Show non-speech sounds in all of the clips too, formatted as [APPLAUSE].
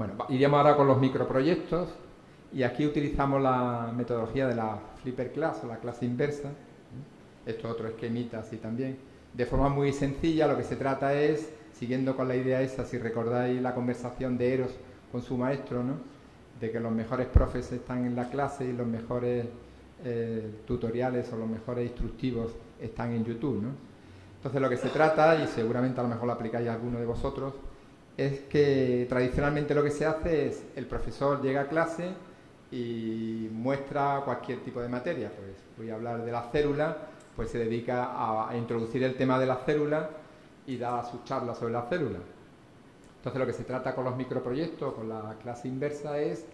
Bueno, iríamos ahora con los microproyectos y aquí utilizamos la metodología de la flipper class o la clase inversa. Esto otro esquemita así también. De forma muy sencilla lo que se trata es, siguiendo con la idea esa, si recordáis la conversación de Eros con su maestro, ¿no? de que los mejores profes están en la clase y los mejores eh, tutoriales o los mejores instructivos están en YouTube. ¿no? Entonces lo que se trata, y seguramente a lo mejor lo aplicáis a alguno de vosotros, es que tradicionalmente lo que se hace es el profesor llega a clase y muestra cualquier tipo de materia. Pues voy a hablar de la célula, pues se dedica a, introducir el tema de la célula y da sus charlas sobre la célula. Entonces lo que se trata con los microproyectos, con la clase inversa, es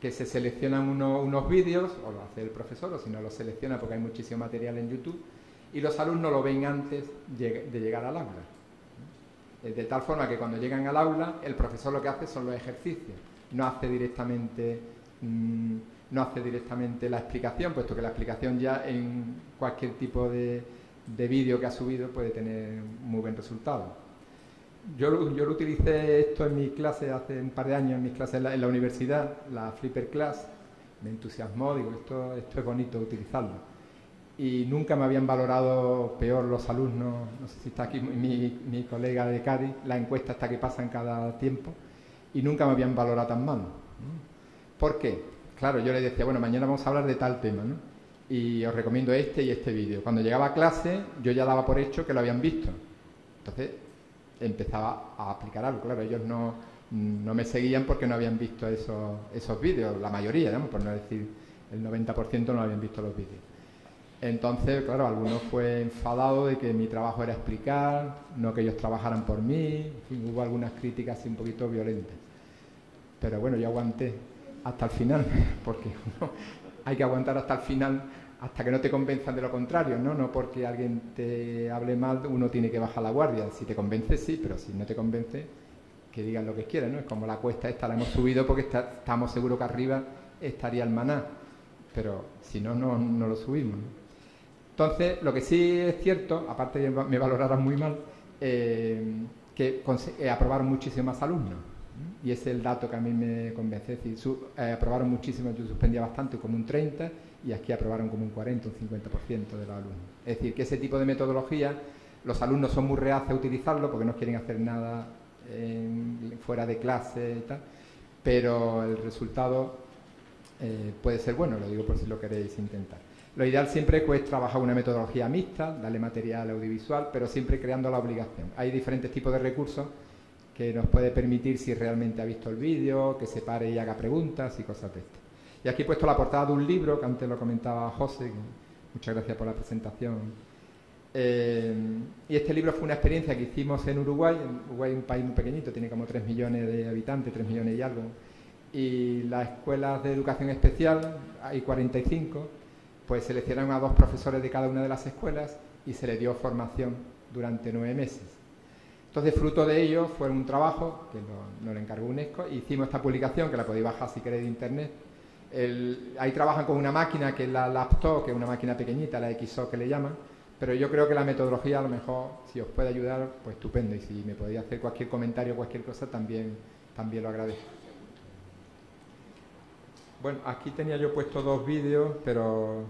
que se seleccionan unos vídeos, o lo hace el profesor, o si no lo selecciona porque hay muchísimo material en YouTube, y los alumnos lo ven antes de llegar al aula. De tal forma que cuando llegan al aula, el profesor lo que hace son los ejercicios, no hace directamente, mm, no hace directamente la explicación, puesto que la explicación ya en cualquier tipo de, de vídeo que ha subido puede tener muy buen resultado. Yo, yo lo utilicé esto en mis clases hace un par de años, en mis clases en la, en la universidad, la Flipper Class, me entusiasmó, digo, esto, esto es bonito utilizarlo y nunca me habían valorado peor los alumnos, no sé si está aquí mi, mi colega de Cádiz, la encuesta está que pasan cada tiempo, y nunca me habían valorado tan mal. ¿Por qué? Claro, yo le decía, bueno, mañana vamos a hablar de tal tema, ¿no? Y os recomiendo este y este vídeo. Cuando llegaba a clase, yo ya daba por hecho que lo habían visto. Entonces, empezaba a aplicar algo. Claro, ellos no, no me seguían porque no habían visto esos, esos vídeos, la mayoría, digamos, por no decir el 90% no habían visto los vídeos. Entonces, claro, algunos fue enfadado de que mi trabajo era explicar, no que ellos trabajaran por mí, hubo algunas críticas así un poquito violentas. Pero bueno, yo aguanté hasta el final, [LAUGHS] porque hay que aguantar hasta el final hasta que no te convenzan de lo contrario, ¿no? No porque alguien te hable mal, uno tiene que bajar la guardia. Si te convence, sí, pero si no te convence, que digan lo que quieran, ¿no? Es como la cuesta esta, la hemos subido porque estamos seguros que arriba estaría el maná, pero si no, no, no lo subimos, ¿no? Entonces, lo que sí es cierto, aparte de me valoraran muy mal, eh, que eh, aprobaron muchísimos alumnos. Y ese es el dato que a mí me convence. Es decir, eh, aprobaron muchísimo, yo suspendía bastante, como un 30, y aquí aprobaron como un 40, un 50% de los alumnos. Es decir, que ese tipo de metodología, los alumnos son muy reacios a utilizarlo porque no quieren hacer nada fuera de clase y tal, pero el resultado puede ser bueno, lo digo por si lo queréis intentar. Lo ideal siempre es trabajar una metodología mixta, darle material audiovisual, pero siempre creando la obligación. Hay diferentes tipos de recursos que nos puede permitir si realmente ha visto el vídeo, que se pare y haga preguntas y cosas de esto. Y aquí he puesto la portada de un libro, que antes lo comentaba José, muchas gracias por la presentación. Eh, y este libro fue una experiencia que hicimos en Uruguay. Uruguay es un país muy pequeñito, tiene como 3 millones de habitantes, 3 millones y algo. Y las escuelas de educación especial, hay 45, pues seleccionaron a dos profesores de cada una de las escuelas y se le dio formación durante nueve meses. Entonces, fruto de ello fue un trabajo que nos lo encargó UNESCO hicimos esta publicación que la podéis bajar si queréis de internet. ahí trabajan con una máquina que es la laptop, que es una máquina pequeñita, la XO que le llaman, pero yo creo que la metodología a lo mejor, si os puede ayudar, pues estupendo. Y si me podéis hacer cualquier comentario o cualquier cosa, también, también lo agradezco. Bueno, aquí tenía yo puesto dos vídeos, pero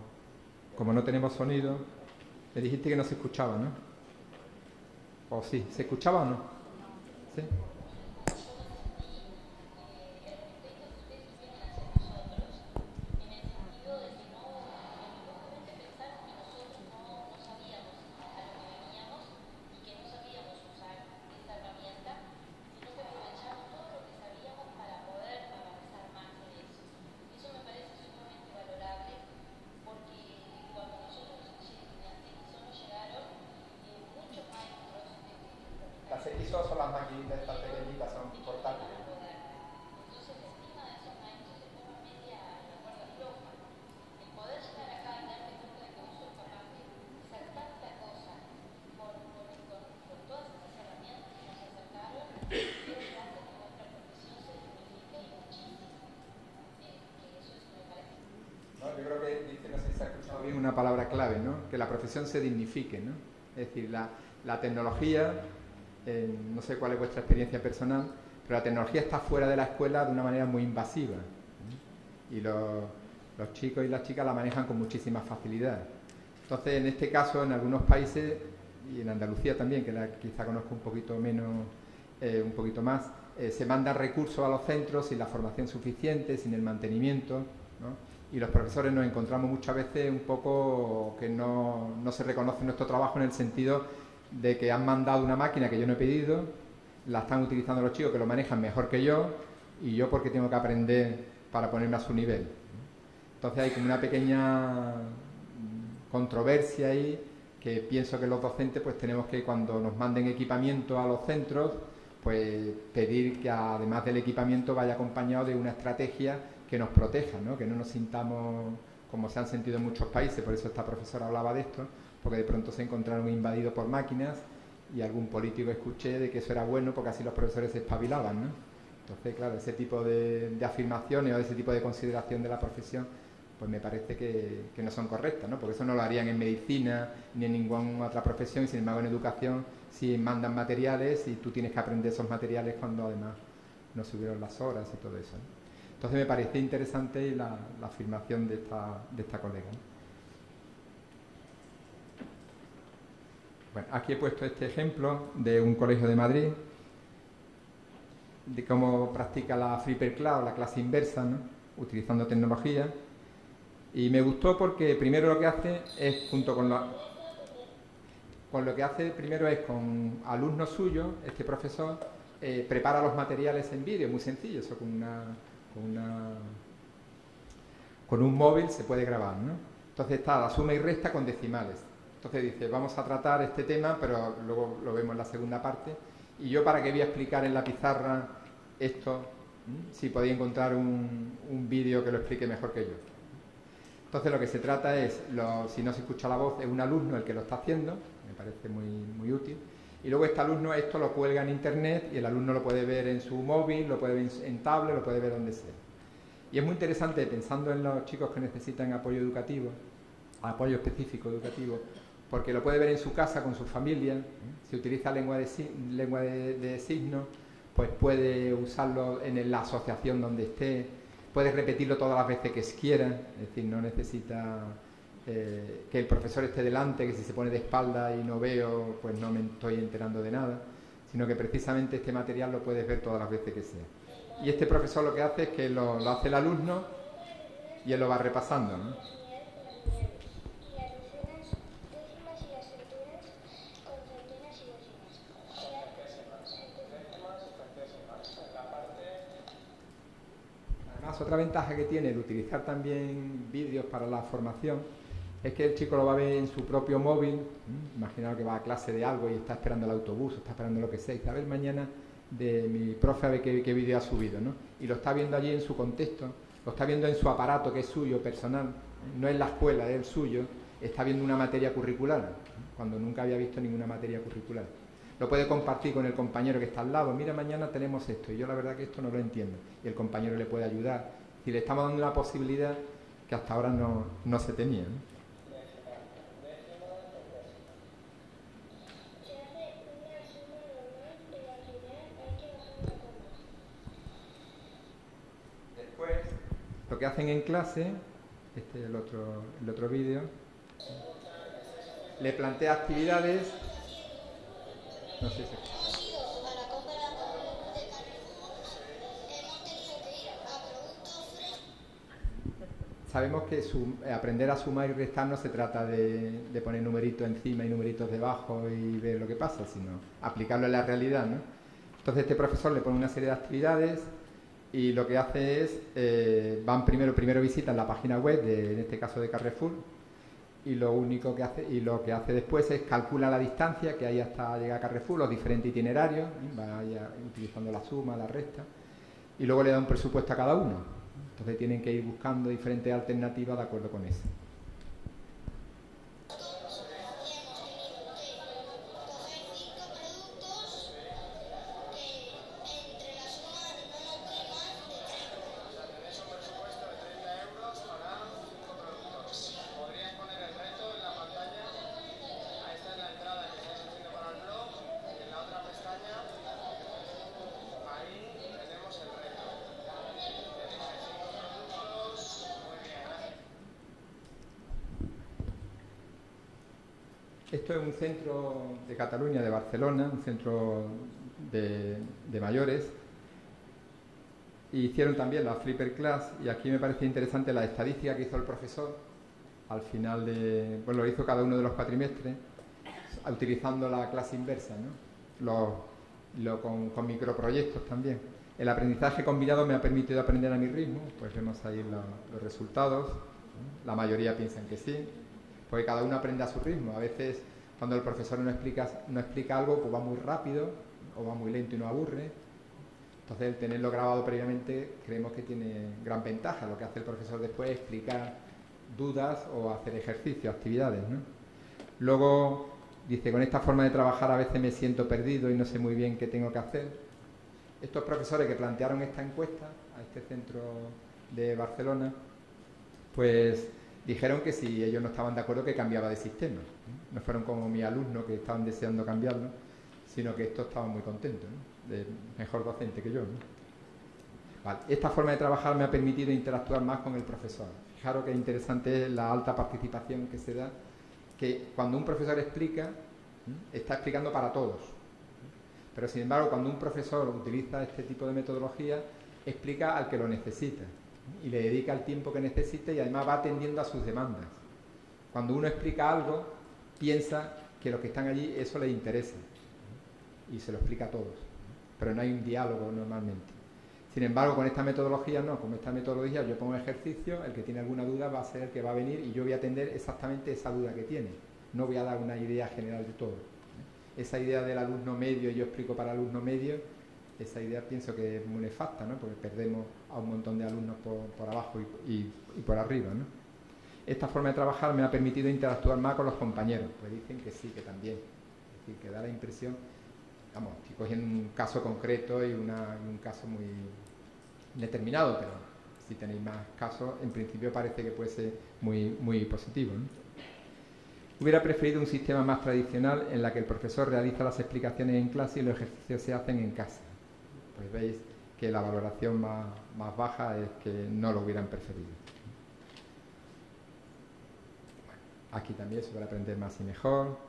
como no tenemos sonido, me dijiste que no se escuchaba, ¿no? ¿O sí? ¿Se escuchaba o no? ¿Sí? Palabra clave, ¿no? que la profesión se dignifique. ¿no? Es decir, la, tecnología, eh, no sé cuál es vuestra experiencia personal, pero la tecnología está fuera de la escuela de una manera muy invasiva. Y los, chicos y las chicas la manejan con muchísima facilidad. Entonces, en este caso, en algunos países, y en Andalucía también, que la, quizá conozco un poquito menos, eh, un poquito más, eh, se mandan recursos a los centros sin la formación suficiente, sin el mantenimiento, y los profesores nos encontramos muchas veces un poco que no, no se reconoce nuestro trabajo en el sentido de que han mandado una máquina que yo no he pedido, la están utilizando los chicos que lo manejan mejor que yo, y yo porque tengo que aprender para ponerme a su nivel. Entonces hay como una pequeña controversia ahí que pienso que los docentes pues tenemos que cuando nos manden equipamiento a los centros pues pedir que además del equipamiento vaya acompañado de una estrategia que nos proteja, ¿no? que no nos sintamos como se han sentido en muchos países, por eso esta profesora hablaba de esto, porque de pronto se encontraron invadidos por máquinas y algún político escuché de que eso era bueno porque así los profesores se espabilaban. ¿no? Entonces, claro, ese tipo de, de afirmaciones o ese tipo de consideración de la profesión pues me parece que, no son correctas, ¿no? porque eso no lo harían en medicina ni en ninguna otra profesión, y sin embargo en educación si mandan materiales y tú tienes que aprender esos materiales cuando además no subieron las horas y todo eso. Entonces me parece interesante la, afirmación de esta, colega. Bueno, aquí he puesto este ejemplo de un colegio de Madrid, de cómo practica la Flipper Cloud, la clase inversa, ¿no? utilizando tecnología y me gustó porque primero lo que hace es, junto con, con lo que hace primero es con alumnos suyos, este profesor, eh, prepara los materiales en vídeo, muy sencillo, eso con una, una con un móvil se puede grabar, ¿no? Entonces está la suma y resta con decimales. Entonces dice, vamos a tratar este tema, pero luego lo vemos en la segunda parte. Y yo para qué voy a explicar en la pizarra esto, si podéis encontrar un, un vídeo que lo explique mejor que yo. Entonces lo que se trata es, si no se escucha la voz, es un alumno el que lo está haciendo, me parece muy, muy útil, y luego este alumno esto lo cuelga en internet y el alumno lo puede ver en su móvil, lo puede ver en tablet, lo puede ver donde sea. Y es muy interesante, pensando en los chicos que necesitan apoyo educativo, apoyo específico educativo, porque lo puede ver en su casa con su familia, si utiliza lengua de, lengua de signos, pues puede usarlo en la asociación donde esté, puedes repetirlo todas las veces que quiera, es decir, no necesita eh, que el profesor esté delante, que si se pone de espalda y no veo, pues no me estoy enterando de nada, sino que precisamente este material lo puedes ver todas las veces que sea. Y este profesor lo que hace es que lo, hace el alumno y él lo va repasando. ¿no? otra ventaja que tiene el utilizar también vídeos para la formación es que el chico lo va a ver en su propio móvil. Imaginaos que va a clase de algo y está esperando el autobús, está esperando lo que sea, y a ver mañana de mi profe a ver qué, vídeo ha subido, ¿no? Y lo está viendo allí en su contexto, lo está viendo en su aparato que es suyo, personal, no es la escuela, es el suyo, está viendo una materia curricular, cuando nunca había visto ninguna materia curricular lo puede compartir con el compañero que está al lado. Mira, mañana tenemos esto y yo la verdad que esto no lo entiendo. Y el compañero le puede ayudar. Y le estamos dando una posibilidad que hasta ahora no, se tenía. Lo que hacen en clase, este es el otro, el otro vídeo, le plantea actividades no sé Sabemos que eh, aprender a sumar y restar no se trata de, poner numeritos encima y numeritos debajo y ver lo que pasa, sino aplicarlo en la realidad. ¿no? Entonces este profesor le pone una serie de actividades y lo que hace es, eh, van primero, primero visitan la página web, de, en este caso de Carrefour, y lo único que hace y lo que hace después es calcula la distancia que hay hasta llegar a Carrefour, los diferentes itinerarios, ¿eh? vaya utilizando la suma, la resta, y luego le da un presupuesto a cada uno. Entonces tienen que ir buscando diferentes alternativas de acuerdo con eso. Esto es un centro de Cataluña, de Barcelona, un centro de, mayores. hicieron también la Flipper Class y aquí me parece interesante la estadística que hizo el profesor al final de... Pues lo hizo cada uno de los cuatrimestres utilizando la clase inversa, ¿no? lo, con, microproyectos también. El aprendizaje combinado me ha permitido aprender a mi ritmo, pues vemos ahí los resultados. La mayoría piensan que sí, porque cada uno aprende a su ritmo. A veces cuando el profesor no explica, no explica algo, pues va muy rápido o va muy lento y no aburre. Entonces el tenerlo grabado previamente creemos que tiene gran ventaja. Lo que hace el profesor después es explicar dudas o hacer ejercicios, actividades. Luego dice, con esta forma de trabajar a veces me siento perdido y no sé muy bien qué tengo que hacer. Estos profesores que plantearon esta encuesta a este centro de Barcelona, pues dijeron que si ellos no estaban de acuerdo que cambiaba de sistema. No fueron como mis alumnos que estaban deseando cambiarlo, sino que estos estaban muy contentos, mejor docente que yo. Esta forma de trabajar me ha permitido interactuar más con el profesor. Fijaros que interesante la alta participación que se da, que cuando un profesor explica, está explicando para todos. Pero sin embargo, cuando un profesor utiliza este tipo de metodología, explica al que lo necesita y le dedica el tiempo que necesite y además va atendiendo a sus demandas. Cuando uno explica algo, piensa que los que están allí eso les interesa y se lo explica a todos, pero no hay un diálogo normalmente. Sin embargo, con esta metodología no, con esta metodología yo pongo ejercicio, el que tiene alguna duda va a ser el que va a venir y yo voy a atender exactamente esa duda que tiene. No voy a dar una idea general de todo. Esa idea del alumno medio, yo explico para alumno medio, esa idea pienso que es muy nefasta, ¿no? porque perdemos a un montón de alumnos por, abajo y, por arriba. ¿no? Esta forma de trabajar me ha permitido interactuar más con los compañeros, pues dicen que sí, que también. Es decir, que da la impresión, vamos, estoy cogiendo un caso concreto y un caso muy determinado, pero si tenéis más casos, en principio parece que puede ser muy, muy positivo. Hubiera preferido un sistema más tradicional en la que el profesor realiza las explicaciones en clase y los ejercicios se hacen en casa pues veis que la valoración más, baja es que no lo hubieran preferido. aquí también se puede aprender más y mejor.